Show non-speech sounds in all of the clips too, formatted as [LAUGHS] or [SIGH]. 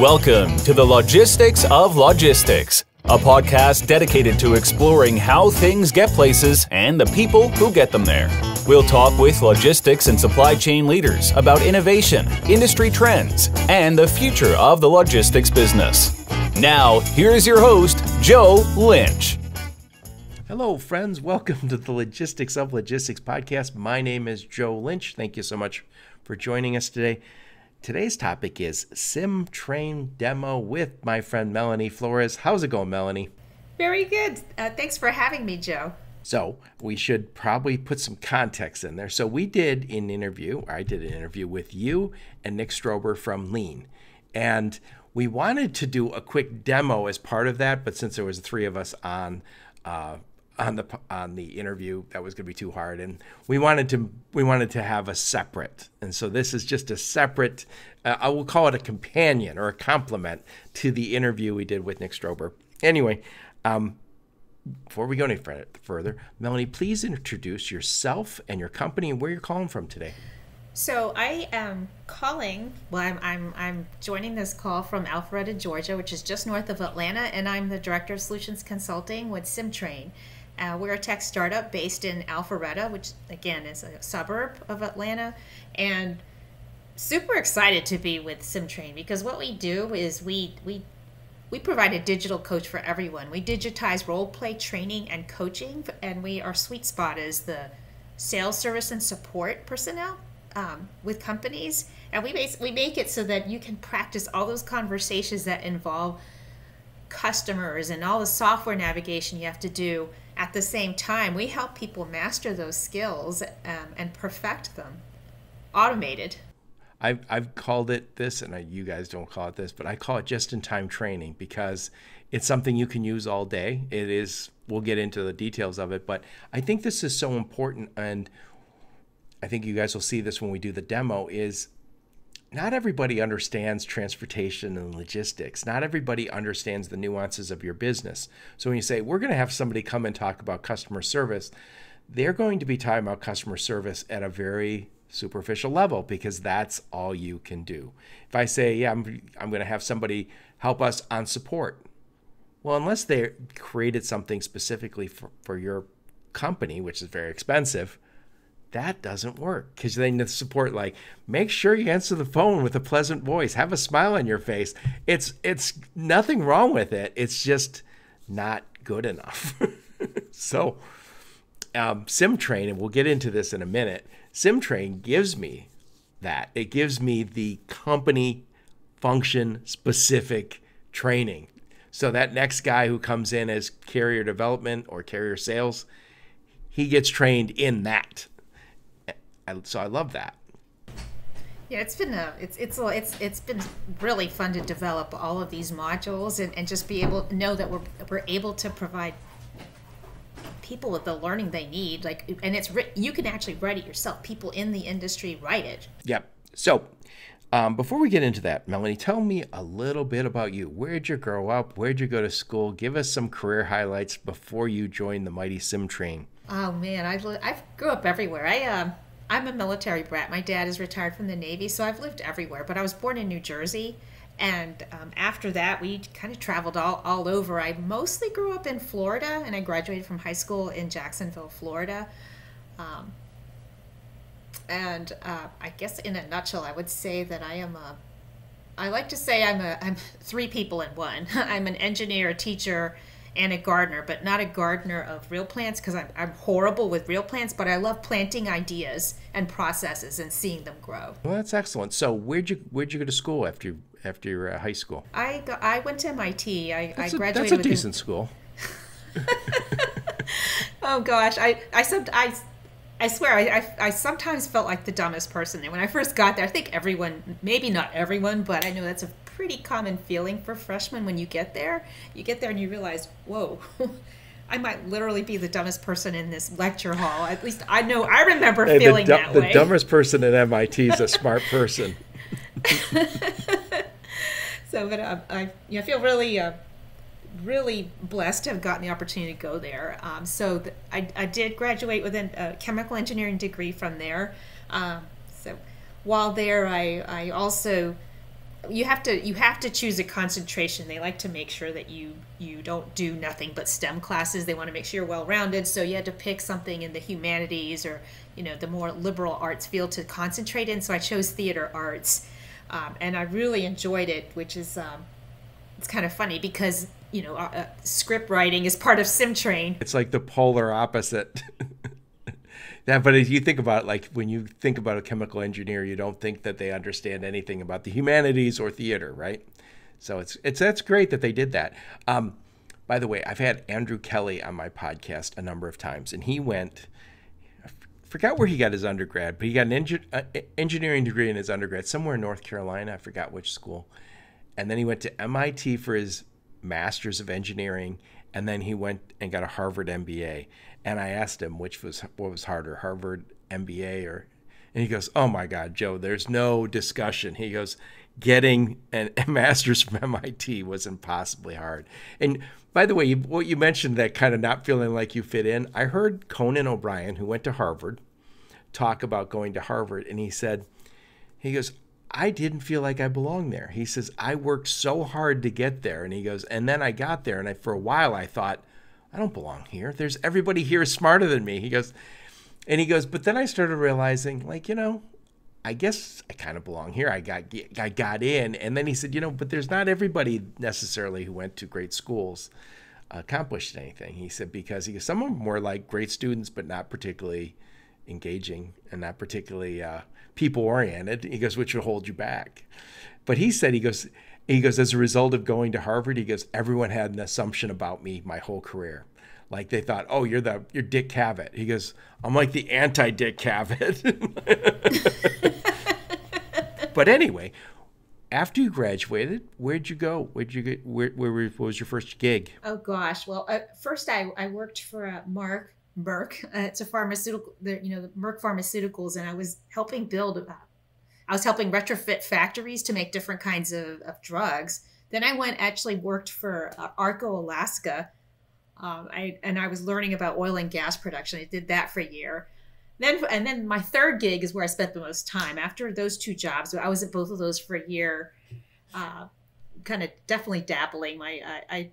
Welcome to the Logistics of Logistics, a podcast dedicated to exploring how things get places and the people who get them there. We'll talk with logistics and supply chain leaders about innovation, industry trends, and the future of the logistics business. Now, here's your host, Joe Lynch. Hello, friends. Welcome to the Logistics of Logistics podcast. My name is Joe Lynch. Thank you so much for joining us today. Today's topic is Symtrain Demo with my friend Melanie Flores. How's it going, Melanie? Very good. Uh, thanks for having me, Joe. So, we should probably put some context in there. So, we did an interview, I did an interview with you and Nick Strober from Lean. And we wanted to do a quick demo as part of that, but since there was three of us on uh, on the on the interview that was going to be too hard and we wanted to we wanted to have a separate and so this is just a separate uh, I will call it a companion or a complement to the interview we did with Nick Strober anyway um, before we go any further Melanie please introduce yourself and your company and where you're calling from today so I am calling. Well, I'm, I'm I'm joining this call from Alpharetta, Georgia, which is just north of Atlanta, and I'm the director of solutions consulting with Symtrain. Uh, we're a tech startup based in Alpharetta, which again is a suburb of Atlanta, and super excited to be with Symtrain because what we do is we we we provide a digital coach for everyone. We digitize role play training and coaching, and we our sweet spot is the sales, service, and support personnel um, with companies, and we base, we make it so that you can practice all those conversations that involve customers and all the software navigation you have to do at the same time, we help people master those skills um, and perfect them. Automated. I've, I've called it this, and I, you guys don't call it this, but I call it just in time training because it's something you can use all day. It is, we'll get into the details of it, but I think this is so important. And I think you guys will see this when we do the demo is not everybody understands transportation and logistics. Not everybody understands the nuances of your business. So when you say, we're going to have somebody come and talk about customer service, they're going to be talking about customer service at a very superficial level because that's all you can do. If I say, yeah, I'm, I'm going to have somebody help us on support, well, unless they created something specifically for, for your company, which is very expensive, that doesn't work. Because they need to support like make sure you answer the phone with a pleasant voice. Have a smile on your face. It's it's nothing wrong with it. It's just not good enough. [LAUGHS] So um, Symtrain and we'll get into this in a minute. Symtrain gives me that. It gives me the company function specific training. So that next guy who comes in as carrier development or carrier sales he gets trained in that I, so I love that. Yeah, it's been a it's it's it's it's been really fun to develop all of these modules and, and just be able to know that we're we're able to provide people with the learning they need. Like, and it's you can actually write it yourself. People in the industry write it. Yep. So. Um, before we get into that, Melanie, tell me a little bit about you. Where'd you grow up? Where'd you go to school? Give us some career highlights before you joined the mighty Symtrain. Oh man, I I grew up everywhere. I um, I'm a military brat. My dad is retired from the Navy, so I've lived everywhere. But I was born in New Jersey, and um, after that, we kind of traveled all, all over. I mostly grew up in Florida, and I graduated from high school in Jacksonville, Florida. Um, and uh, I guess in a nutshell, I would say that I am a. I like to say I'm a. I'm three people in one. [LAUGHS] I'm an engineer, a teacher, and a gardener, but not a gardener of real plants because I'm, I'm horrible with real plants, but I love planting ideas and processes and seeing them grow. Well, that's excellent. So, where'd you where'd you go to school after after your uh, high school? I go, I went to MIT. I, that's I graduated. A, that's a decent school. [LAUGHS] oh gosh, I I some I. I swear, I, I, I, sometimes felt like the dumbest person there. When I first got there, I think everyone, maybe not everyone, but I know that's a pretty common feeling for freshmen when you get there. You get there and you realize, whoa, [LAUGHS] I might literally be the dumbest person in this lecture hall. At least I know I remember feeling the, that the way. The dumbest person at MIT is a smart person. [LAUGHS] so, but uh, I, you know, feel really, uh, really blessed to have gotten the opportunity to go there. Um, so the, I, I did graduate with a chemical engineering degree from there. Um, so while there, I, I also you have to you have to choose a concentration. They like to make sure that you you don't do nothing but STEM classes. They want to make sure you're well rounded. So you had to pick something in the humanities or you know the more liberal arts field to concentrate in. So I chose theater arts, um, and I really enjoyed it, which is um, it's kind of funny because you know uh, uh, script writing is part of Symtrain. It's like the polar opposite. [LAUGHS] Yeah, but if you think about it, like when you think about a chemical engineer, you don't think that they understand anything about the humanities or theater, right? So it's it's that's great that they did that. Um, by the way, I've had Andrew Kelly on my podcast a number of times, and he went. I forgot where he got his undergrad, but he got an engi- uh, engineering degree in his undergrad somewhere in North Carolina. I forgot which school, and then he went to MIT for his master's of engineering, and then he went and got a Harvard MBA. And I asked him which was what was harder, Harvard MBA or and he goes, "Oh my God, Joe, there's no discussion." He goes, "Getting an, a master's from MIT was impossibly hard." And by the way, you, what you mentioned that kind of not feeling like you fit in, I heard Conan O'Brien, who went to Harvard, talk about going to Harvard, and he said, he goes, I didn't feel like I belonged there. He says, I worked so hard to get there. And he goes, and then I got there, and I, for a while I thought, I don't belong here. There's everybody here is smarter than me. He goes, and he goes, but then I started realizing, like, you know, I guess I kind of belong here. I got I got in, and then he said, you know, but there's not everybody necessarily who went to great schools accomplished anything. He said because he goes, some of them were like great students, but not particularly engaging and not particularly uh, people oriented. He goes, which will hold you back. But he said he goes he goes, as a result of going to Harvard, he goes, everyone had an assumption about me my whole career. Like they thought, oh, you're the you're Dick Cavett. He goes, I'm like the anti Dick Cavett. [LAUGHS] but anyway, after you graduated, where'd you go? Where'd you get? Where, where what was your first gig? Oh gosh, well, uh, first I I worked for uh, Mark Merck. Uh, it's a pharmaceutical, you know, the Merck Pharmaceuticals, and I was helping build I was helping retrofit factories to make different kinds of, of drugs. Then I went actually worked for uh, Arco Alaska. Um, I and I was learning about oil and gas production. I did that for a year. Then and then my third gig is where I spent the most time. After those two jobs, I was at both of those for a year. Uh, kind of definitely dabbling. My I, I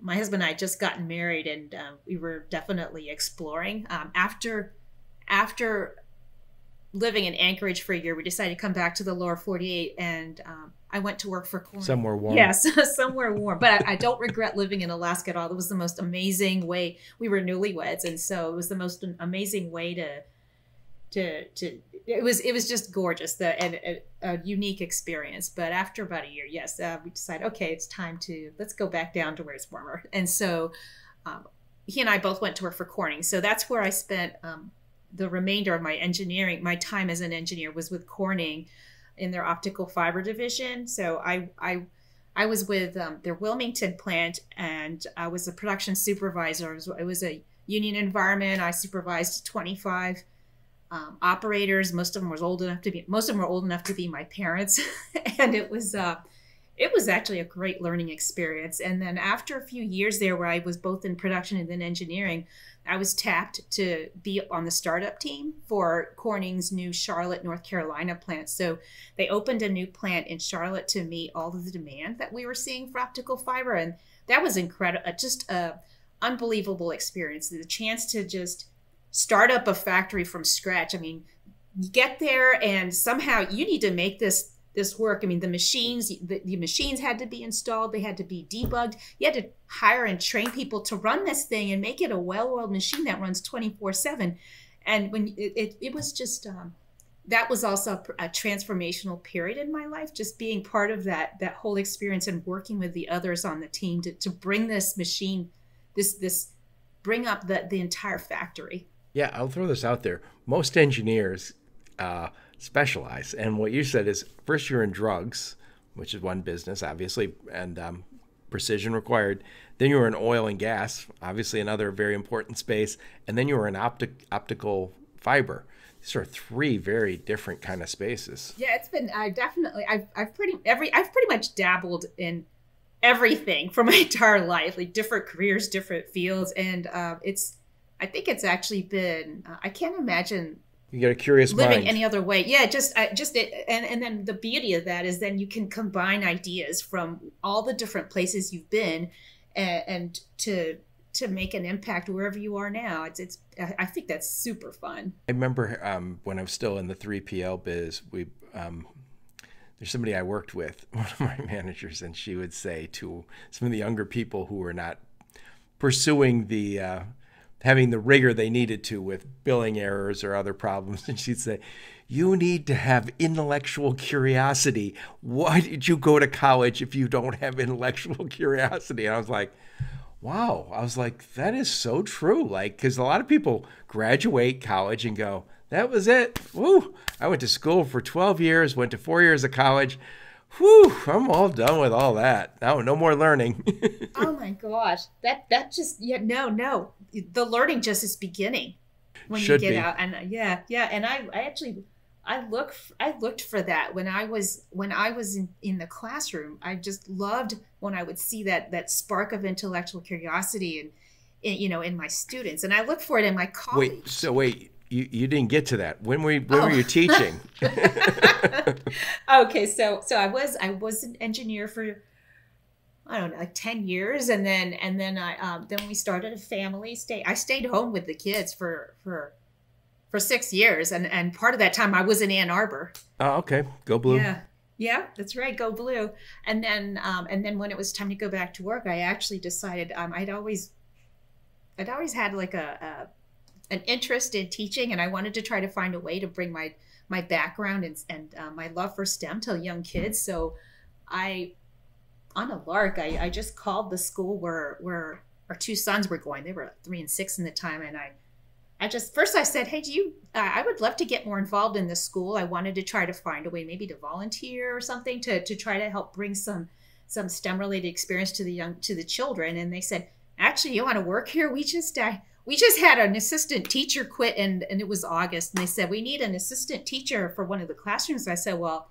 my husband and I just gotten married, and uh, we were definitely exploring. Um, after after living in Anchorage for a year, we decided to come back to the lower 48 and um, I went to work for Corning. Somewhere warm. Yes, [LAUGHS] somewhere warm. But I, I, don't regret living in Alaska at all. It was the most amazing way. We were newlyweds, and so it was the most amazing way to, to, to. It was it was just gorgeous, the and a, a unique experience. But after about a year, yes, uh, we decided okay, it's time to let's go back down to where it's warmer. And so, um, he and I both went to work for Corning. So that's where I spent um, the remainder of my engineering, my time as an engineer was with Corning in their optical fiber division. So I, I, I was with um, their Wilmington plant and I was a production supervisor. It was, it was a union environment. I supervised 25 um, operators. Most of them was old enough to be, most of them were old enough to be my parents. [LAUGHS] and it was, uh, it was actually a great learning experience. And then after a few years there, where I was both in production and then engineering, I was tapped to be on the startup team for Corning's new Charlotte, North Carolina plant. So they opened a new plant in Charlotte to meet all of the demand that we were seeing for optical fiber. And that was incredible, uh, just a unbelievable experience. The chance to just start up a factory from scratch. I mean, get there and somehow you need to make this this work. I mean, the machines, the, the, machines had to be installed, they had to be debugged. You had to hire and train people to run this thing and make it a well-oiled machine that runs 24/7. And when it, it, it was just um, that was also a, a, transformational period in my life, just being part of that that whole experience and working with the others on the team to, to bring this machine, this this bring up the the entire factory. Yeah, I'll throw this out there. Most engineers. Uh, specialize. And what you said is first you're in drugs, which is one business, obviously, and um, precision required. Then you were in oil and gas, obviously another very important space, and then you were in optic optical fiber. These are three very different kind of spaces. Yeah, it's been I definitely I've I've pretty every I've pretty much dabbled in everything for my [LAUGHS] entire life, like different careers, different fields, and uh, it's I think it's actually been uh, I can't imagine you got a curious living mind. any other way. Yeah, just I, just it, and and then the beauty of that is then you can combine ideas from all the different places you've been, and, and to to make an impact wherever you are now. It's it's I think that's super fun. I remember um, when I was still in the 3PL biz, we um, there's somebody I worked with, [LAUGHS] one of my managers, and she would say to some of the younger people who were not pursuing the uh, having the rigor they needed to with billing errors or other problems, [LAUGHS] and she'd say, "You need to have intellectual curiosity. Why did you go to college if you don't have intellectual [LAUGHS] curiosity?" And I was like wow i was like that is so true like because a lot of people graduate college and go that was it Woo! i went to school for 12 years went to four years of college Whew, i'm all done with all that. Now no more learning. [LAUGHS] Oh my gosh. That that just yeah no no. The learning just is beginning when Should you get be. out. And uh, yeah yeah. And i i actually I look I looked for that when I was when I was in, in the classroom. I just loved when I would see that that spark of intellectual curiosity and, in, you know in my students, and I look for it in my colleagues. wait so wait you, you didn't get to that when were you, when Oh. were you teaching [LAUGHS] [LAUGHS] okay, so so I was I was an engineer for I don't know like ten years, and then and then I um, then we started a family. Stay I stayed home with the kids for for for six years, and and part of that time I was in Ann Arbor. oh okay go blue Yeah. Yeah, that's right. Go blue. And then, um, and then when it was time to go back to work, I actually decided um, I'd always, I'd always had like a, a, an interest in teaching, and I wanted to try to find a way to bring my my background and and uh, my love for STEM to young kids. So, I, on a lark, I, I just called the school where where our two sons were going. They were three and six in the time, and I I just first I said, "Hey, do you? Uh, I would love to get more involved in this school. I wanted to try to find a way, maybe to volunteer or something, to to try to help bring some some STEM related experience to the young to the children." And they said, "Actually, you want to work here? We just uh, we just had an assistant teacher quit, and and it was August, and they said we need an assistant teacher for one of the classrooms." I said, "Well,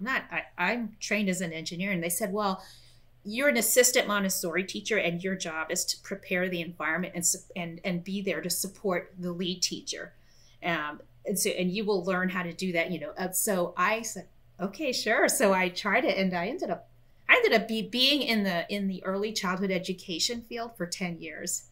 I'm not. I, I'm trained as an engineer," and they said, "Well." you're an assistant Montessori teacher, and your job is to prepare the environment and and and be there to support the lead teacher, um, and so and you will learn how to do that. You know, uh, so I said, okay, sure. So I tried it, and I ended up I ended up be, being in the in the early childhood education field for ten years.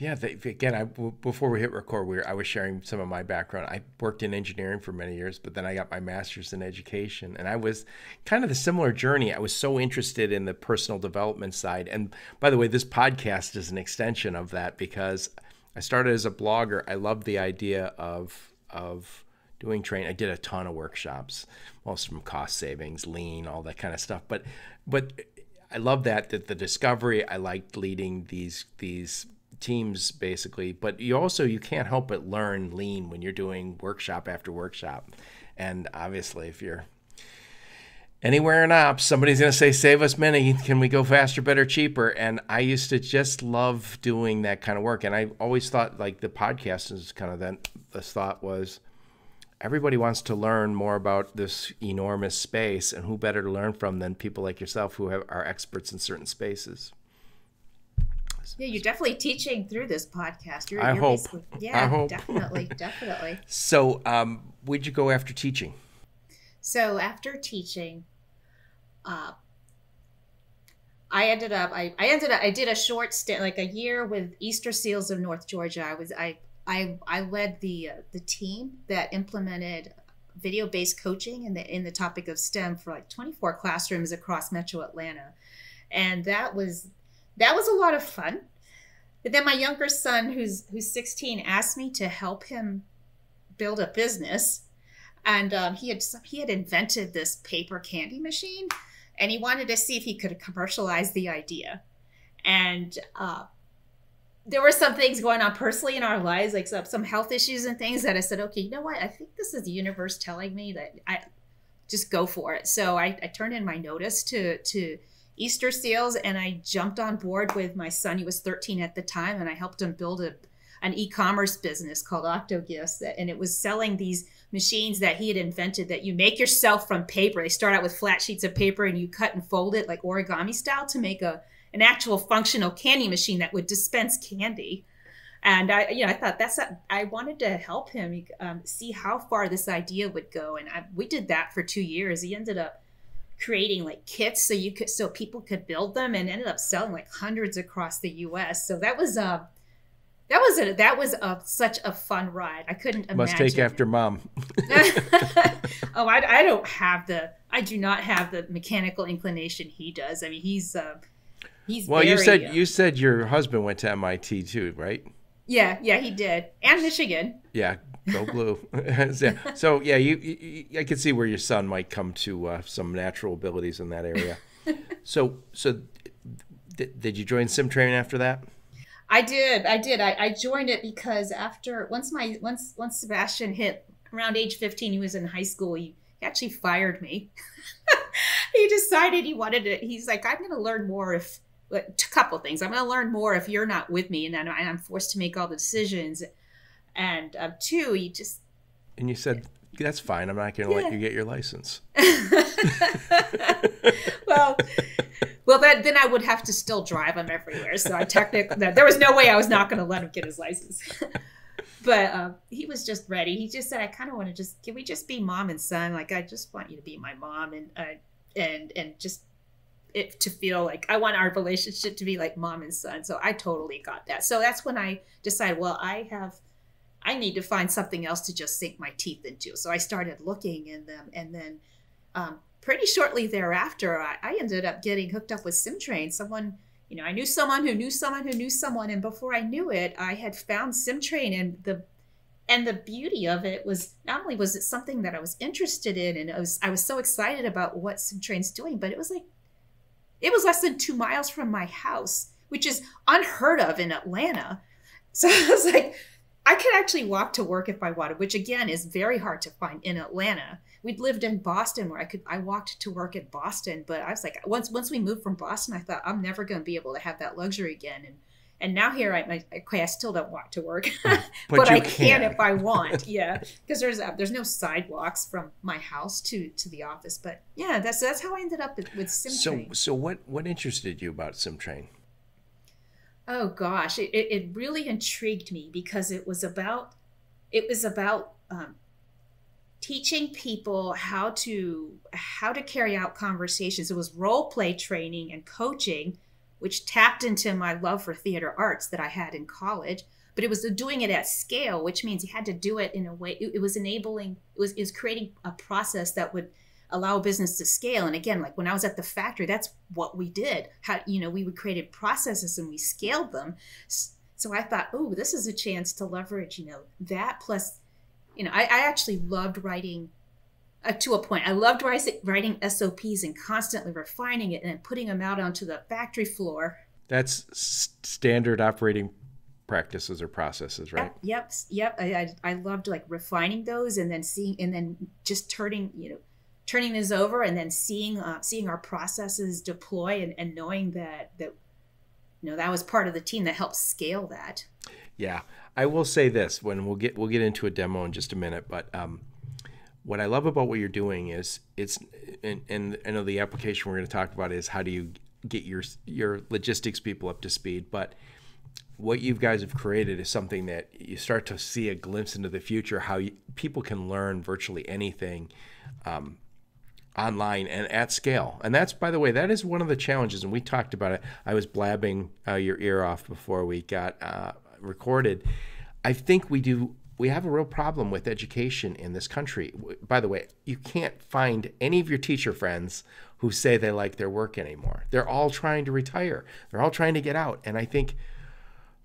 Yeah, again, I, before we hit record, we were, I was sharing some of my background. I worked in engineering for many years, but then I got my master's in education, and I was kind of the similar journey. I was so interested in the personal development side, and by the way, this podcast is an extension of that because I started as a blogger. I loved the idea of of doing train. I did a ton of workshops, most of them cost savings, lean, all that kind of stuff. But but I love that that the discovery. I liked leading these these teams basically. But you also you can't help but learn lean when you're doing workshop after workshop. And obviously if you're anywhere in ops somebody's going to say save us money. Can we go faster better cheaper? And i used to just love doing that kind of work. And i always thought like the podcast is kind of that this thought was everybody wants to learn more about this enormous space and who better to learn from than people like yourself who have, are experts in certain spaces Yeah, you're definitely teaching through this podcast. You're, I you're hope. basically- I Yeah, hope. definitely, definitely. [LAUGHS] So, um, where'd you go after teaching? So after teaching, uh, I ended up I, I ended up I did a short stint like a year with Easter Seals of North Georgia. I was I I I led the uh, the team that implemented video based coaching in the in the topic of STEM for like 24 classrooms across Metro Atlanta, and that was that was a lot of fun. But then my younger son, who's who's 16, asked me to help him build a business. And um, he had he had invented this paper candy machine and he wanted to see if he could commercialize the idea. And uh, there were some things going on personally in our lives like some, some health issues and things that i said okay you know what? I think this is the universe telling me that i just go for it. So i, I turned in my notice to to easter seals and i jumped on board with my son he was 13 at the time and i helped him build a an e-commerce business called octogifts and it was selling these machines that he had invented that you make yourself from paper. They start out with flat sheets of paper and you cut and fold it like origami style to make a an actual functional candy machine that would dispense candy. and I, you know, I thought that's a, I wanted to help him um, see how far this idea would go, and I, we did that for two years. He ended up creating like kits so you could so people could build them, and ended up selling like hundreds across the U.S. So that was a uh, that was a that was a such a fun ride. I couldn't imagine. Must take after mom. [LAUGHS] oh, I, I don't have the I do not have the mechanical inclination he does. I mean, he's uh, he's well. Very, you said uh, you said your husband went to MIT too, right? Yeah, yeah, he did, and Michigan. Yeah, go blue. [LAUGHS] so yeah, you, you, I can see where your son might come to uh, some natural abilities in that area. [LAUGHS] so so, did, did you join sim training after that? I did. I did. I, I joined it because after once my once once Sebastian hit around age 15, he was in high school. He, he actually fired me. [LAUGHS] he decided he wanted to. He's like, I'm going to learn more if a couple things. I'm going to learn more if you're not with me, and then I'm forced to make all the decisions. And um, two, he just and you said that's fine. I'm not going to yeah. let you get your license. [LAUGHS] [LAUGHS] well, well, then, then I would have to still drive him everywhere. So I technically, there was no way I was not going to let him get his license. [LAUGHS] but um, he was just ready. He just said, "I kind of want to just can we just be mom and son? Like I just want you to be my mom and uh, and and just it to feel like I want our relationship to be like mom and son." So I totally got that. So that's when I decided, well, I have. I need to find something else to just sink my teeth into. So I started looking in them, and then um, pretty shortly thereafter, I, I ended up getting hooked up with Symtrain. Someone, you know, I knew someone who knew someone who knew someone, and before I knew it, I had found Symtrain, and the and the beauty of it was not only was it something that I was interested in, and I was I was so excited about what Symtrain's doing, but it was like it was less than two miles from my house, which is unheard of in Atlanta. So [LAUGHS] I was like, I could actually walk to work if I wanted, which again is very hard to find in Atlanta. We'd lived in Boston where I could I walked to work in Boston, but I was like once once we moved from Boston, I thought I'm never going to be able to have that luxury again. And and now here I I, okay, I still don't walk to work, [LAUGHS] but, but I can. can. if I want. [LAUGHS] Yeah, because there's uh, there's no sidewalks from my house to to the office. But yeah, that's that's how I ended up with, with Symtrain. So so what what interested you about Symtrain? Oh gosh, it, it really intrigued me because it was about it was about um, teaching people how to how to carry out conversations. It was role play training and coaching, which tapped into my love for theater arts that I had in college. But it was doing it at scale, which means you had to do it in a way. It, it was enabling. It was, it was creating a process that would allow a business to scale. And again, like when I was at the factory, that's what we did. How you know we would created processes and we scaled them. So I thought, oh, this is a chance to leverage, you know, that plus, you know, I, I actually loved writing uh, to a point. I loved writing SOPs and constantly refining it and putting them out onto the factory floor. That's standard operating practices or processes, right? Yep, yep. I, I, I loved like refining those and then seeing and then just turning, you know, turning this over and then seeing uh, seeing our processes deploy and, and knowing that that you know that was part of the team that helped scale that. Yeah. I will say this when we'll get we'll get into a demo in just a minute but um, what i love about what you're doing is it's and, and i know the application we're going to talk about is how do you get your your logistics people up to speed but what you guys have created is something that you start to see a glimpse into the future how you, people can learn virtually anything um, online and at scale. And that's, by the way, that is one of the challenges. And we talked about it. I was blabbing uh, your ear off before we got uh, recorded. I think we do. We have a real problem with education in this country. By the way, you can't find any of your teacher friends who say they like their work anymore. They're all trying to retire. They're all trying to get out. And I think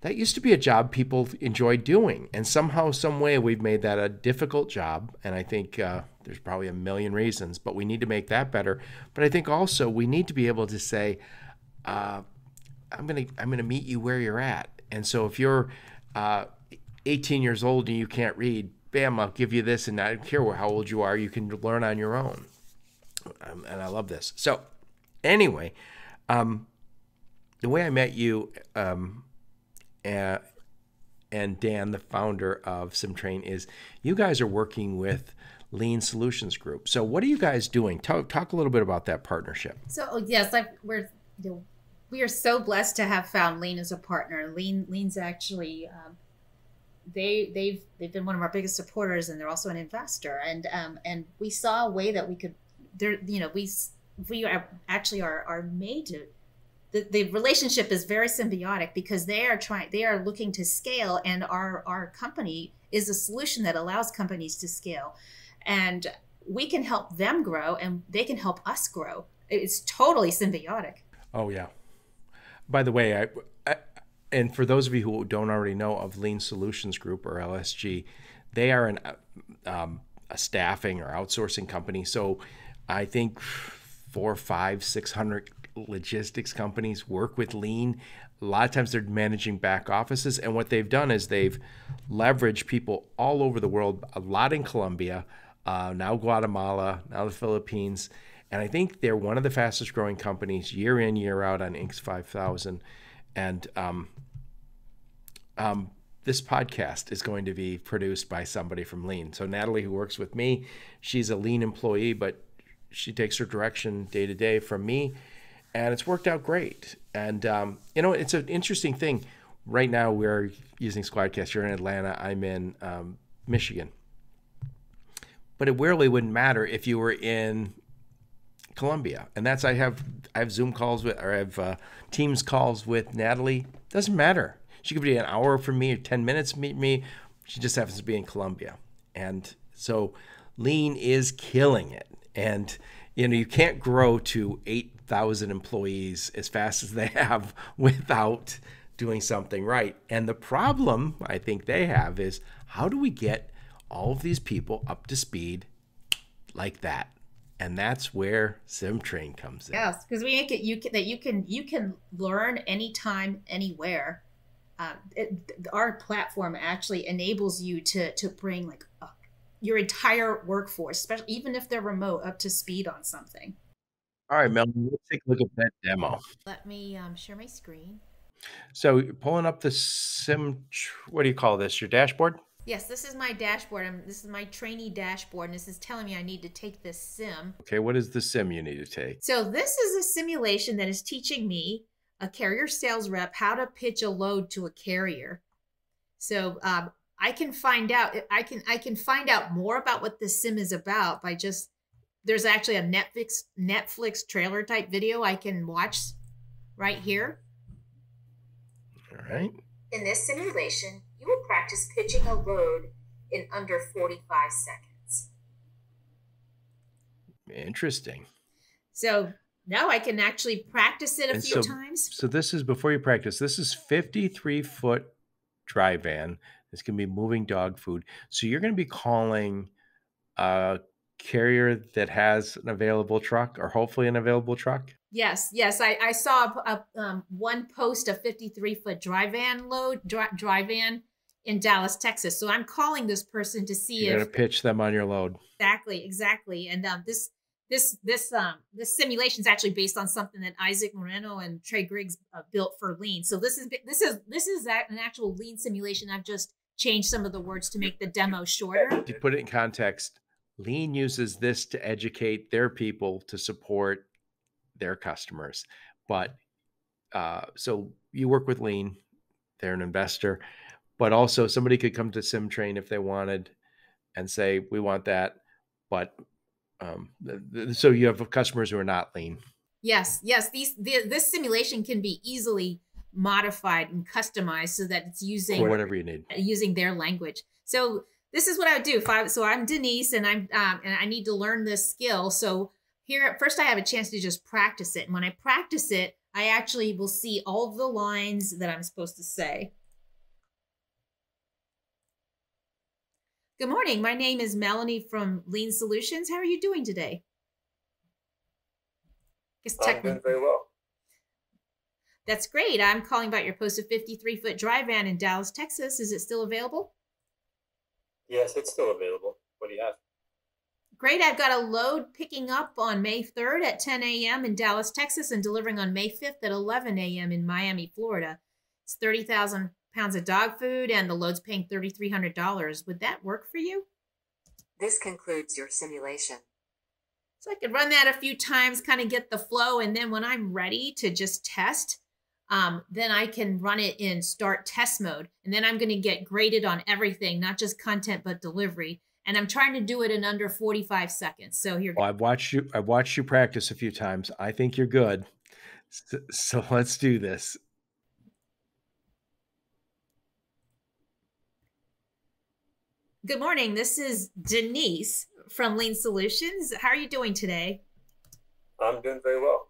that used to be a job people enjoyed doing. And somehow, some way, we've made that a difficult job. And I think uh, there's probably a million reasons, but we need to make that better. But I think also we need to be able to say, uh, I'm gonna I'm gonna meet you where you're at. And so if you're uh, 18 years old and you can't read, bam, I'll give you this, and I don't care how old you are, you can learn on your own. Um, and I love this. So anyway, um, the way I met you. Um, uh, and Dan, the founder of Symtrain, is you guys are working with Lean Solutions Group. So, what are you guys doing? Talk, talk a little bit about that partnership. So, yes, I, we're you know, we are so blessed to have found Lean as a partner. Lean Lean's actually um, they they've they've been one of our biggest supporters, and they're also an investor. And um, and we saw a way that we could, there, you know, we we are actually are are made to. The, the relationship is very symbiotic because they are trying they are looking to scale and our our company is a solution that allows companies to scale and we can help them grow and they can help us grow. It's totally symbiotic. Oh yeah. By the way I, I and for those of you who don't already know of lean solutions group or lsg they are an um, a staffing or outsourcing company. So i think four five six hundred logistics companies work with lean. A lot of times they're managing back offices and what they've done is they've leveraged people all over the world a lot in colombia uh, now Guatemala, now the Philippines. And I think they're one of the fastest growing companies year in, year out on Inc. 5000. And um, um, this podcast is going to be produced by somebody from Lean. So, Natalie, who works with me, she's a Lean employee, but she takes her direction day to day from me. And it's worked out great. And, um, you know, it's an interesting thing. Right now, we're using Squadcast. You're in Atlanta, I'm in um, Michigan but it really wouldn't matter if you were in Colombia. And that's I have I have Zoom calls with or I have uh, Teams calls with Natalie. Doesn't matter. She could be an hour from me or ten minutes meet me. She just happens to be in Colombia, and so Lean is killing it. And you know you can't grow to eight thousand employees as fast as they [LAUGHS] have without doing something right. And the problem I think they have is how do we get all of these people up to speed like that and that's where Symtrain comes in. Yes, because we make it you can, that you can you can learn anytime, anywhere. Uh, it, our platform actually enables you to to bring like uh, your entire workforce, especially even if they're remote, up to speed on something. All right, Mel, let's take a look at that demo. Let me um, share my screen. So, pulling up the sim, what do you call this? Your dashboard? Yes, this is my dashboard. I'm, this is my trainee dashboard, and this is telling me I need to take this sim. Okay, what is the sim you need to take? So this is a simulation that is teaching me, a carrier sales rep, how to pitch a load to a carrier. So um, I can find out. I can I can find out more about what this sim is about by just. There's actually a Netflix Netflix trailer type video I can watch right here. All right. In this simulation, you will practice pitching a load in under 45 seconds. Interesting. So now I can actually practice it a and few so, times. So this is before you practice. This is 53 foot dry van. This can be moving dog food. So you're going to be calling a carrier that has an available truck or hopefully an available truck. Yes, yes. I, I saw a, a um, one post a 53 foot dry van load dry, dry van in Dallas, Texas. So I'm calling this person to see You're if gonna pitch them on your load. exactly, exactly. And um, this this this um this simulation is actually based on something that Isaac Moreno and Trey Griggs uh, built for Lean. So this is this is this is an actual Lean simulation. I've just changed some of the words to make the demo shorter. To put it in context, Lean uses this to educate their people to support their customers. But uh, so you work with Lean, they're an investor but also somebody could come to Symtrain if they wanted and say, we want that. But um, so you have customers who are not lean. Yes, yes. These the, this simulation can be easily modified and customized so that it's using For whatever you need using their language. So this is what I would do. If I so I'm Denise and I'm um, and I need to learn this skill. So here first I have a chance to just practice it. And when I practice it, I actually will see all of the lines that I'm supposed to say. Good morning. My name is Melanie from Lean Solutions. How are you doing today? I'm doing very well. That's great. I'm calling about your post of 53 foot dry van in Dallas, Texas. Is it still available? Yes, it's still available. What do you have? Great. I've got a load picking up on May 3rd at 10 a.m. in Dallas, Texas, and delivering on May 5th at 11 a.m. in Miami, Florida. It's 30,000 pounds of dog food and the load's paying $3,300. Would that work for you? This concludes your simulation. So I could run that a few times, kind of get the flow, and then when I'm ready to just test, um, then I can run it in start test mode. And then I'm going to get graded on everything, not just content, but delivery. And I'm trying to do it in under 45 seconds. So here. Well, I've watched you. I've watched you practice a few times. I think you're good. So, so let's do this. Good morning. This is Denise from Lean Solutions. How are you doing today? I'm doing very well.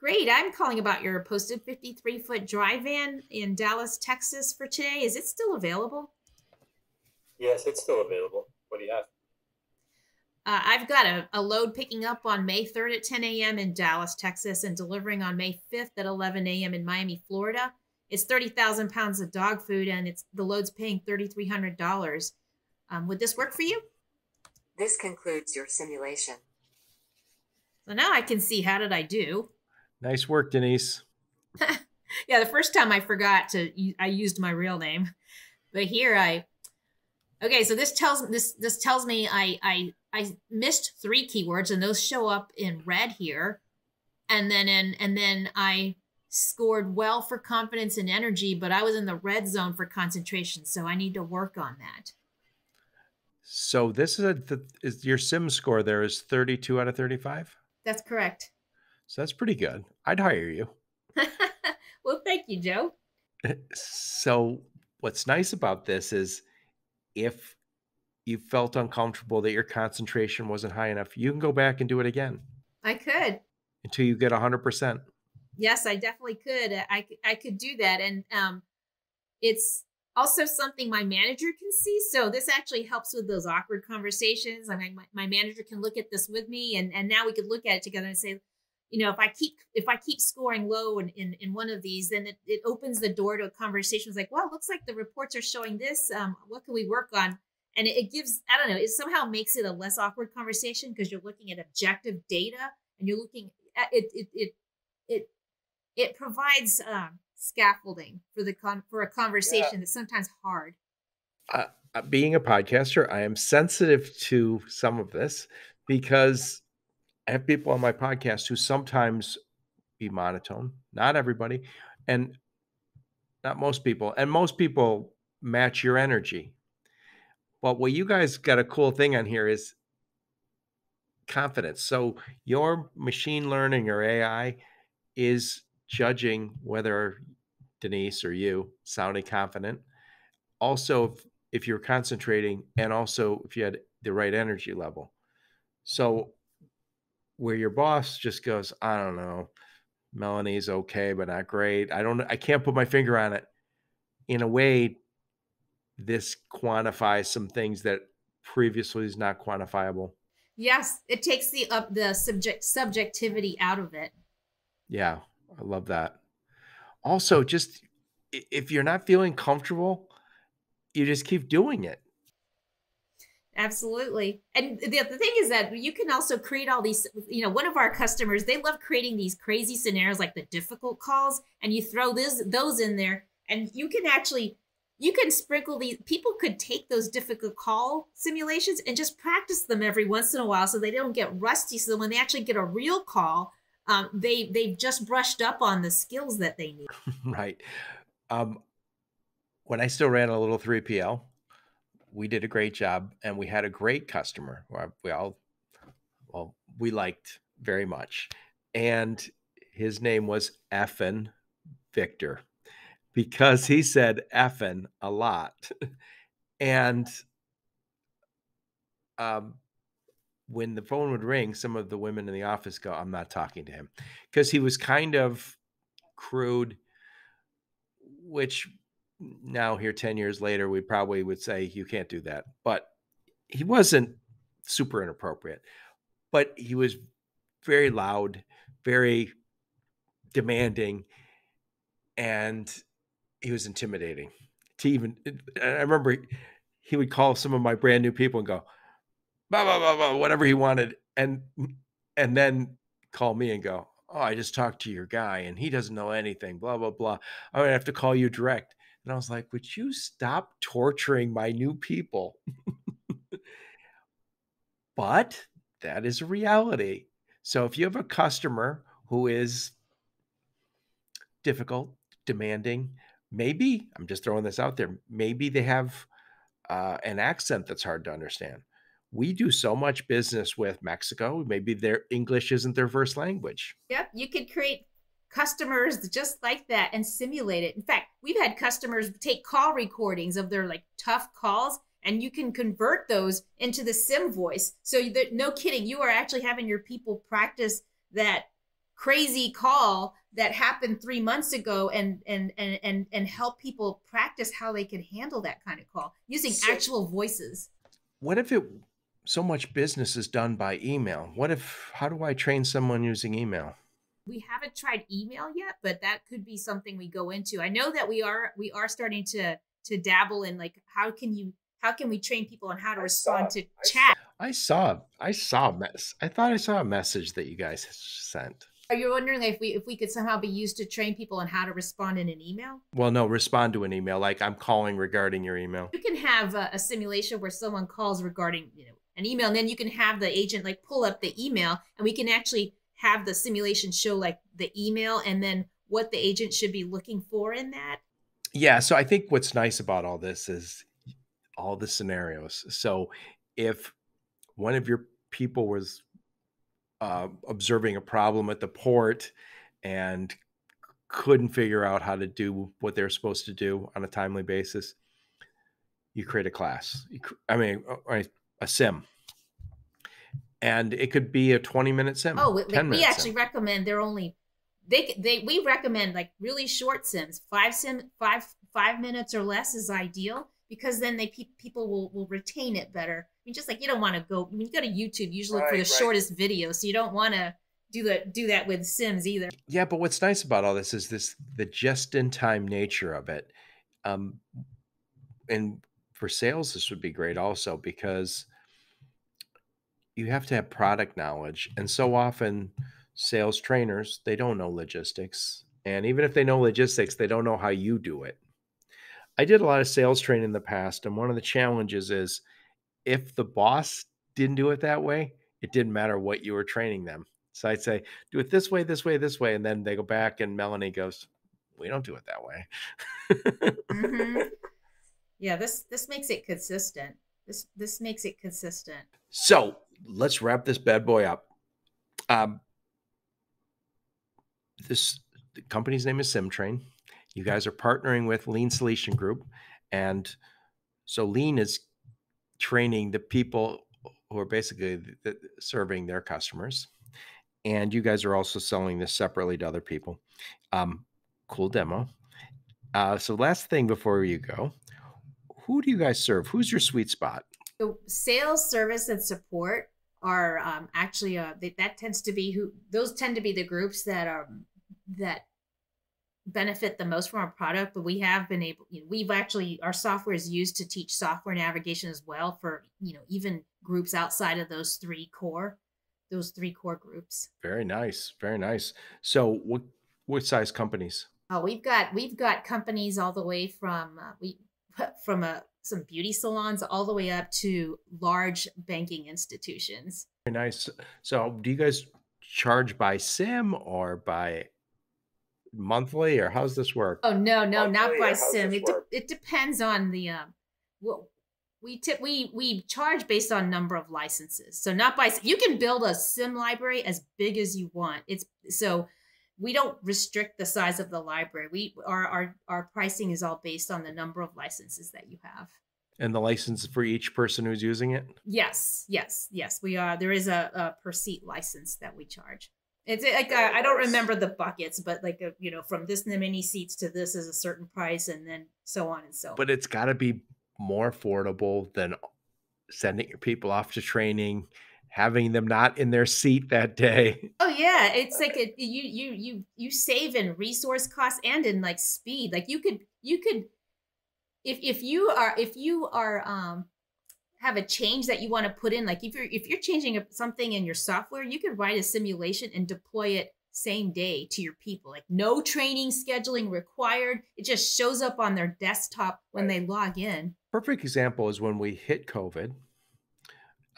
Great. I'm calling about your posted 53 foot dry van in Dallas, Texas for today. Is it still available? Yes, it's still available. What do you have? Uh, I've got a, a load picking up on May 3rd at 10 a.m. in Dallas, Texas, and delivering on May 5th at 11 a.m. in Miami, Florida. It's 30,000 pounds of dog food, and it's the load's paying $3,300. Um, would this work for you? This concludes your simulation. So now I can see how did I do. Nice work, Denise. [LAUGHS] yeah, the first time I forgot to I used my real name, but here I. Okay, so this tells this this tells me I I I missed three keywords and those show up in red here, and then in and then I scored well for confidence and energy, but I was in the red zone for concentration, so I need to work on that. So this is a the, is your sim score there is 32 out of 35? That's correct. So that's pretty good. I'd hire you. [LAUGHS] well, thank you, Joe. [LAUGHS] So what's nice about this is if you felt uncomfortable that your concentration wasn't high enough, you can go back and do it again. I could. Until you get 100%. Yes, I definitely could. I, I could do that. And um, it's also something my manager can see. So this actually helps with those awkward conversations. I mean, my, my manager can look at this with me and, and now we could look at it together and say, you know, if I keep if I keep scoring low in, in, in one of these, then it, it opens the door to a conversation. It's like, well, it looks like the reports are showing this. Um, what can we work on? And it, gives, I don't know, it somehow makes it a less awkward conversation because you're looking at objective data and you're looking at it, it, it, it, it provides um, scaffolding for the con for a conversation yeah. that's sometimes hard. Uh, being a podcaster, I am sensitive to some of this because I have people on my podcast who sometimes be monotone, not everybody, and not most people. And most people match your energy. But what you guys got a cool thing on here is confidence. So your machine learning or AI is judging whether Denise or you sounded confident. Also, if, if you're concentrating and also if you had the right energy level. So where your boss just goes, I don't know, Melanie's okay, but not great. I don't, I can't put my finger on it. In a way, this quantifies some things that previously is not quantifiable. Yes, it takes the up uh, the subject subjectivity out of it. Yeah, I love that. Also, just if you're not feeling comfortable, you just keep doing it. Absolutely. And the, the thing is that you can also create all these, you know, one of our customers, they love creating these crazy scenarios like the difficult calls, and you throw this, those in there, and you can actually, you can sprinkle these, people could take those difficult call simulations and just practice them every once in a while so they don't get rusty. So when they actually get a real call, um, they, they've just brushed up on the skills that they need. [LAUGHS] right. Um, when I still ran a little 3PL, we did a great job and we had a great customer we all well we liked very much and his name was effin victor because he said effin a lot [LAUGHS] and um when the phone would ring some of the women in the office go i'm not talking to him because he was kind of crude which now here 10 years later we probably would say you can't do that but he wasn't super inappropriate but he was very loud very demanding and he was intimidating to even i remember he would call some of my brand new people and go blah, blah, blah, blah, whatever he wanted and and then call me and go oh i just talked to your guy and he doesn't know anything blah blah blah i'm gonna have to call you direct and I was like, would you stop torturing my new people? [LAUGHS] but that is a reality. So if you have a customer who is difficult, demanding. Maybe I'm just throwing this out there. Maybe they have uh, an accent that's hard to understand. We do so much business with Mexico. Maybe their English isn't their first language. Yep, you could create customers just like that and simulate it. In fact, we've had customers take call recordings of their like tough calls and you can convert those into the sim voice. So that, no kidding, you are actually having your people practice that crazy call that happened three months ago and and and and, and help people practice how they can handle that kind of call using so, actual voices what if it so much business is done by email what if how do i train someone using email we haven't tried email yet but that could be something we go into i know that we are we are starting to to dabble in like how can you how can we train people on how to I respond saw, to I chat saw, i saw i saw a mess i thought i saw a message that you guys sent are you wondering if we if we could somehow be used to train people on how to respond in an email? Well, no, respond to an email. Like I'm calling regarding your email. You can have a, a simulation where someone calls regarding you know an email, and then you can have the agent like pull up the email, and we can actually have the simulation show like the email and then what the agent should be looking for in that. Yeah. So I think what's nice about all this is all the scenarios. So if one of your people was uh, observing a problem at the port and couldn't figure out how to do what they're supposed to do on a timely basis, you create a class. I mean, uh, a sim. And it could be a 20 minute sim. Oh, like we actually sim. recommend they're only they they we recommend like really short sims. 5 sim 5 5 minutes or less is ideal because then they people will will retain it better. I mean, just like you don't want to go. I mean, you go to YouTube usually right, for the right. shortest video, so you don't want to do that do that with Sims either. Yeah, but what's nice about all this is this the just in time nature of it. Um, and for sales, this would be great also because you have to have product knowledge, and so often sales trainers they don't know logistics, and even if they know logistics, they don't know how you do it. I did a lot of sales training in the past, and one of the challenges is if the boss didn't do it that way, it didn't matter what you were training them. So I'd say, do it this way, this way, this way. And then they go back, and Melanie goes, We don't do it that way. mm-hmm. [LAUGHS] Yeah, this this makes it consistent. This this makes it consistent. So let's wrap this bad boy up. Um, this the company's name is Symtrain. You guys are partnering with Lean Solution Group. And so Lean is training the people who are basically serving their customers. And you guys are also selling this separately to other people. Um, cool demo. Uh, so, last thing before you go, who do you guys serve? Who's your sweet spot? So, sales, service, and support are um, actually uh, that tends to be who those tend to be the groups that are that benefit the most from our product but we have been able you know, we've actually our software is used to teach software navigation as well for you know even groups outside of those three core those three core groups very nice very nice so what what size companies oh we've got we've got companies all the way from uh, we from a some beauty salons all the way up to large banking institutions very nice so do you guys charge by sim or by monthly or how's this work? Oh no, no, monthly not by sim. It, de- it depends on the um. Well, we tip we we charge based on number of licenses. So not by you can build a sim library as big as you want. It's so we don't restrict the size of the library. We our our our pricing is all based on the number of licenses that you have. And the license for each person who's using it? Yes, yes, yes. We are there is a, a per seat license that we charge. It's like uh, I don't remember the buckets, but like a, uh, you know, from this many seats to this is a certain price, and then so on and so. But it's got to be more affordable than sending your people off to training, having them not in their seat that day. Oh yeah, it's like a, you you you you save in resource costs and in like speed. Like you could you could if if you are if you are um have a change that you want to put in like if you're if you're changing something in your software you could write a simulation and deploy it same day to your people like no training scheduling required it just shows up on their desktop when they log in perfect example is when we hit covid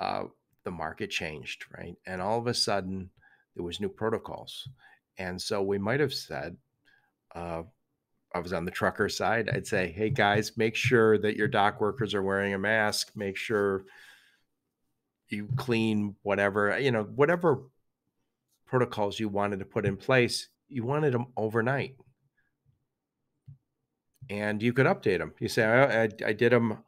uh, the market changed right and all of a sudden there was new protocols and so we might have said uh, I was on the trucker side, I'd say, hey guys, make sure that your dock workers are wearing a mask. Make sure you clean whatever, you know, whatever protocols you wanted to put in place, you wanted them overnight. And you could update them. You say, I, I, I did them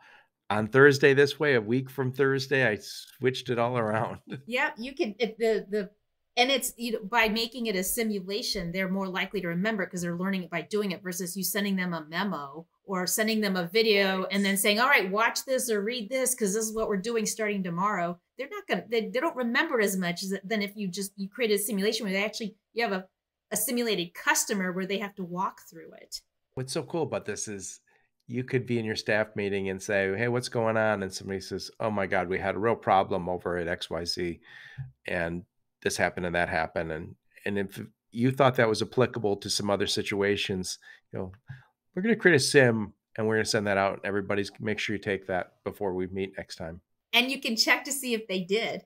on Thursday this way, a week from Thursday, I switched it all around. [LAUGHS] Yeah, you can. It, the the and it's you know by making it a simulation, they're more likely to remember because they're learning it by doing it versus you sending them a memo or sending them a video and then saying, "All right, watch this or read this because this is what we're doing starting tomorrow." They're not gonna. They, they don't remember as much as than if you just you create a simulation where they actually you have a a simulated customer where they have to walk through it. What's so cool about this is you could be in your staff meeting and say, Hey, what's going on? And somebody says, Oh my God, we had a real problem over at XYZ and this happened and that happened. And and if you thought that was applicable to some other situations, you know, we're gonna create a sim and we're gonna send that out. And everybody's make sure you take that before we meet next time. And you can check to see if they did.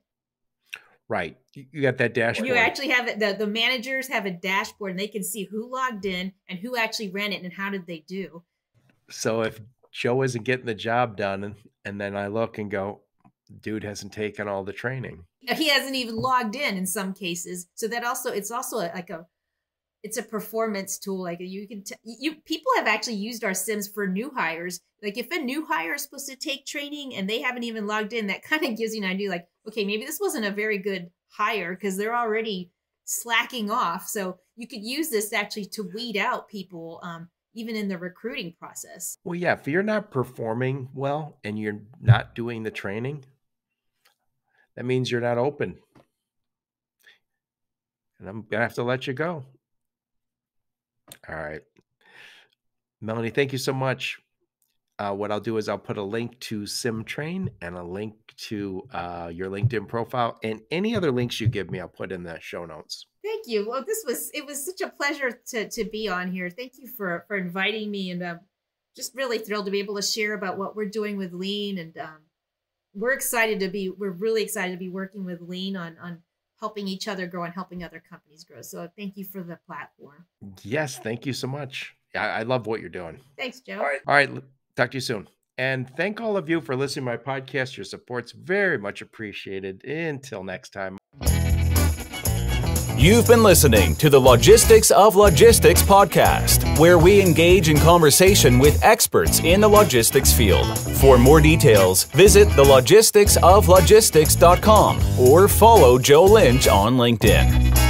Right. You got that dashboard. You actually have it. The, the managers have a dashboard and they can see who logged in and who actually ran it and how did they do. So if Joe isn't getting the job done, and, and then I look and go, dude hasn't taken all the training. He hasn't even logged in in some cases. So that also, it's also like a, it's a performance tool. Like you can, t- you people have actually used our Sims for new hires. Like if a new hire is supposed to take training and they haven't even logged in, that [LAUGHS] kind of gives you an idea. Like, okay, maybe this wasn't a very good hire because they're already slacking off. So you could use this actually to weed out people um, even in the recruiting process. Well, yeah, if you're not performing well and you're not doing the training, that means you're not open. And I'm going to have to let you go. All right. Melanie, thank you so much. Uh, what I'll do is I'll put a link to Symtrain and a link to uh, your LinkedIn profile and any other links you give me, I'll put in the show notes. Thank you. Well, this was it was such a pleasure to to be on here. Thank you for for inviting me, and um, just really thrilled to be able to share about what we're doing with Lean, and um, we're excited to be we're really excited to be working with Lean on on helping each other grow and helping other companies grow. So thank you for the platform. Yes, thank you so much. I, I love what you're doing. Thanks, Joe. All right. All right. Talk to you soon. And thank all of you for listening to my podcast. Your support's very much appreciated. Until next time. You've been listening to the Logistics of Logistics podcast, where we engage in conversation with experts in the logistics field. For more details, visit thelogisticsoflogistics.com or follow Joe Lynch on LinkedIn.